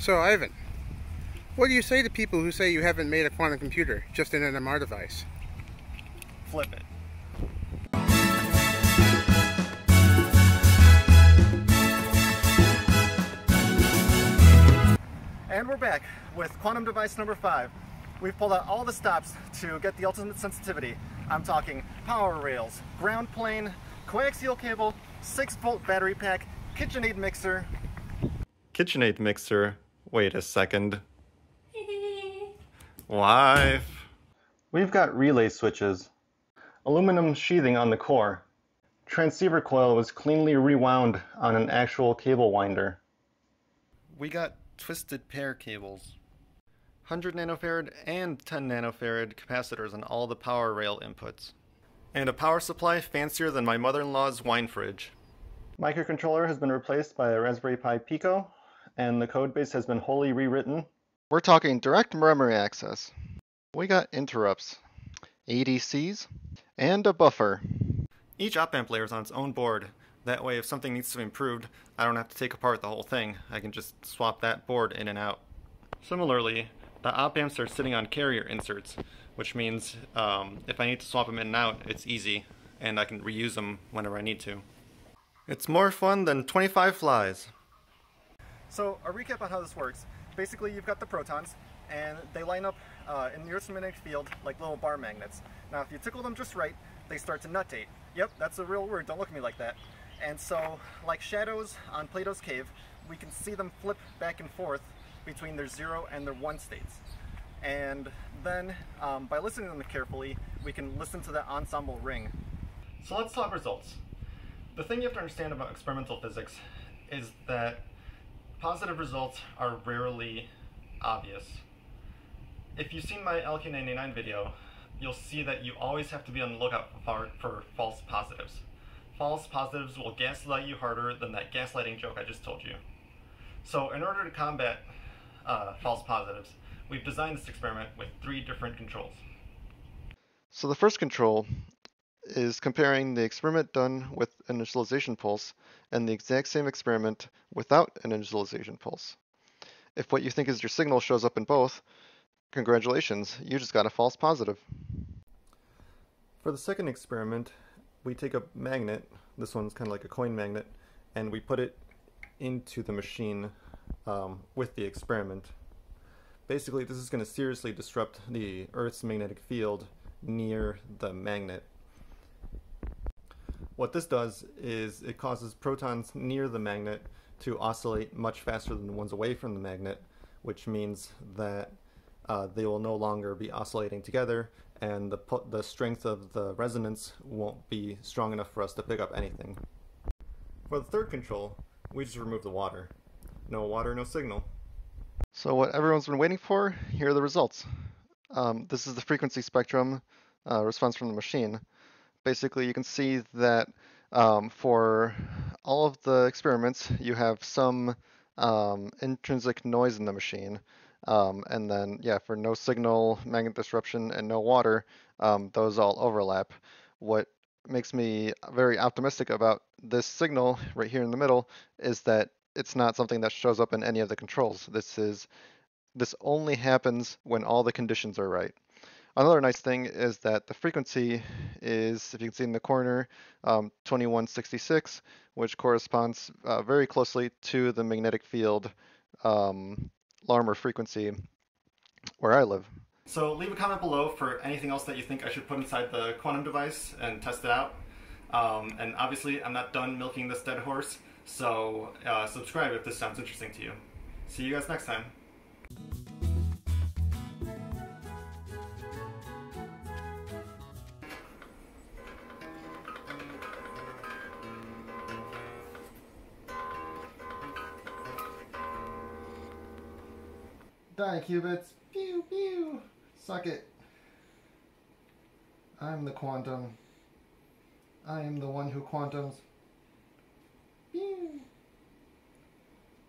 So, Ivan, what do you say to people who say you haven't made a quantum computer, just an NMR device? Flip it. And we're back with quantum device number five. We've pulled out all the stops to get the ultimate sensitivity. I'm talking power rails, ground plane, coaxial cable, 6 volt battery pack, KitchenAid mixer. KitchenAid mixer? Wait a second. Live. We've got relay switches, aluminum sheathing on the core. Transceiver coil was cleanly rewound on an actual cable winder. We got twisted pair cables. 100 nanofarad and 10 nanofarad capacitors on all the power rail inputs. And a power supply fancier than my mother-in-law's wine fridge. Microcontroller has been replaced by a Raspberry Pi Pico, and the code base has been wholly rewritten. We're talking direct memory access. We got interrupts, ADCs, and a buffer. Each op amp layer is on its own board. That way, if something needs to be improved, I don't have to take apart the whole thing. I can just swap that board in and out. Similarly, the op amps are sitting on carrier inserts, which means um, if I need to swap them in and out, it's easy, and I can reuse them whenever I need to. It's more fun than 25 flies. So, a recap on how this works. Basically, you've got the protons, and they line up uh, in the Earth's magnetic field like little bar magnets. Now, if you tickle them just right, they start to nutate. Yep, that's a real word, don't look at me like that. And so, like shadows on Plato's cave, we can see them flip back and forth between their zero and their one states. And then, um, by listening to them carefully, we can listen to that ensemble ring. So let's talk results. The thing you have to understand about experimental physics is that positive results are rarely obvious. If you've seen my LK99 video, you'll see that you always have to be on the lookout for, for false positives. False positives will gaslight you harder than that gaslighting joke I just told you. So in order to combat uh, false positives, we've designed this experiment with three different controls. So the first control is comparing the experiment done with an initialization pulse and the exact same experiment without an initialization pulse. If what you think is your signal shows up in both, congratulations, you just got a false positive. For the second experiment, we take a magnet, this one's kind of like a coin magnet, and we put it into the machine um, with the experiment. Basically, this is going to seriously disrupt the Earth's magnetic field near the magnet. What this does is it causes protons near the magnet to oscillate much faster than the ones away from the magnet, which means that uh, they will no longer be oscillating together and the, the strength of the resonance won't be strong enough for us to pick up anything. For the third control, we just remove the water. No water, no signal. So what everyone's been waiting for, here are the results. Um, this is the frequency spectrum uh, response from the machine. Basically, you can see that um, for all of the experiments, you have some um, intrinsic noise in the machine. Um, and then, yeah, for no signal, magnet disruption, and no water, um, those all overlap. What makes me very optimistic about this signal right here in the middle is that it's not something that shows up in any of the controls. This is this only happens when all the conditions are right. Another nice thing is that the frequency is, if you can see in the corner, um, 2166, which corresponds uh, very closely to the magnetic field um, Larmor frequency where I live. So leave a comment below for anything else that you think I should put inside the quantum device and test it out. Um, and obviously, I'm not done milking this dead horse. So uh, subscribe if this sounds interesting to you. See you guys next time. Die, qubits. Pew, pew. Suck it. I'm the quantum. I am the one who quantums.